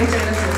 你真的是